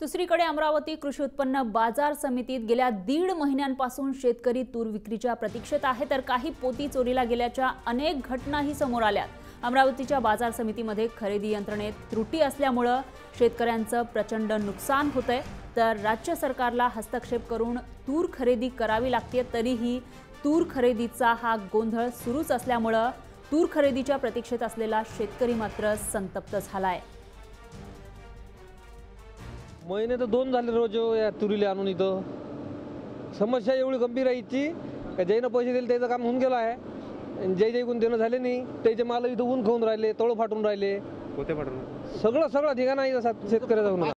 दुसरीकडे अमरावती कृषी उत्पन्न बाजार समितीत गेल्या दीड महिन्यांपासून शेतकरी तूर विक्रीच्या प्रतीक्षेत आहे तर काही पोती चोरीला गेल्याच्या अनेक घटनाही समोर आल्यात. अमरावतीच्या बाजार समितीमध्ये खरेदी यंत्रणेत त्रुटी असल्यामुळं शेतकऱ्यांचं प्रचंड नुकसान होतंय. तर राज्य सरकारला हस्तक्षेप करून तूर खरेदी करावी लागते तरीही तूर खरेदीचा हा गोंधळ सुरूच असल्यामुळं तूर खरेदीच्या प्रतीक्षेत असलेला शेतकरी मात्र संतप्त झाला आहे महिने तर दोन झाले रोज या तुरीला आणून इथं. समस्या एवढी गंभीर आहे इथची का ज्यानं पैसे दिले त्याचं काम होऊन गेलं आहे. जे जे कोण देणं झाले नाही त्याचे माल इथं ऊन खाऊन राहिले तळ फाटून राहिले. पाठवून सगळं सगळं ठिकाण आहे शेतकऱ्याचा